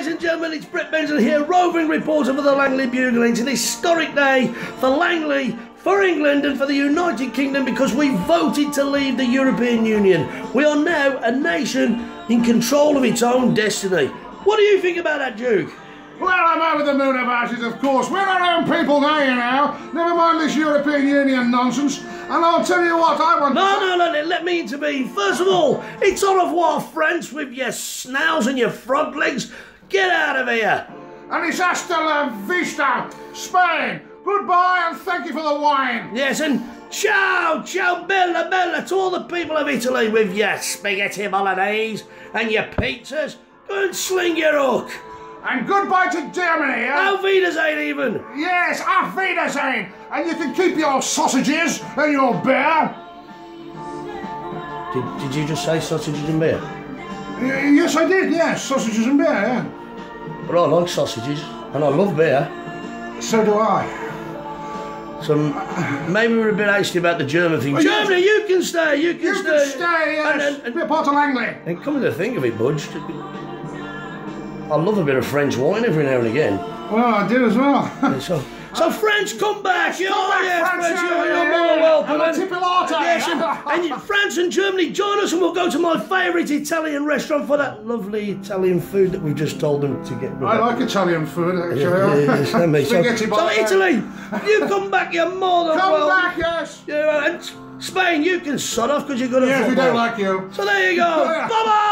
ladies and gentlemen, it's Brett Bensley here, roving reporter for the Langley Bugle. It's an historic day for Langley, for England, and for the United Kingdom because we voted to leave the European Union. We are now a nation in control of its own destiny. What do you think about that, Duke? Well, I'm over the moon about it, of course. We're our own people now, you know. Never mind this European Union nonsense. And I'll tell you what, I want No, no, no, let me intervene. First of all, it's au revoir, France, with your snouts and your frog legs. Get out of here. And it's hasta la vista, Spain. Goodbye and thank you for the wine. Yes, and ciao, ciao, bella, bella to all the people of Italy with your spaghetti bolognese and your pizzas. Go and sling your hook. And goodbye to Germany, eh? Auf Wiedersehen, even. Yes, auf Wiedersehen. And you can keep your sausages and your beer. Did, did you just say sausages and beer? Y- yes, I did, yes. Sausages and beer, yeah. But I like sausages and I love beer. So do I. So maybe we're a bit hasty about the German thing. Yes. Germany, you can stay, you can You stay. can stay, yes. And, and, Be a part of Langley. and come to think of it, Budge, I love a bit of French wine every now and again. Well, I do as well. So, so French, come back! Yeah, come back, yes, France, French, you're, you're yeah, more yeah. welcome. And a chipolata. And, you- France and Germany, join us, and we'll go to my favourite Italian restaurant for that lovely Italian food that we've just told them to get. rid I like Italian food, actually. Yeah, yeah, yes, that makes. Spaghetti So, bolognese. Italy, you come back, you're more than Come welcome. back, yes. Yeah, and Spain, you can sod off because you've got a Yes, we don't like you. So there you go. Bye bye. Bye.